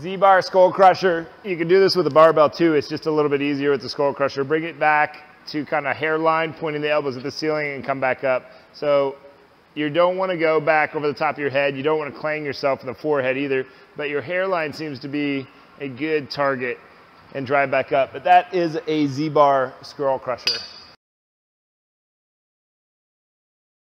Z-bar skull crusher. You can do this with a barbell too. It's just a little bit easier with the skull crusher. Bring it back to kind of hairline, pointing the elbows at the ceiling and come back up. So you don't want to go back over the top of your head. You don't want to clang yourself in the forehead either, but your hairline seems to be a good target and drive back up. But that is a Z-bar skull crusher.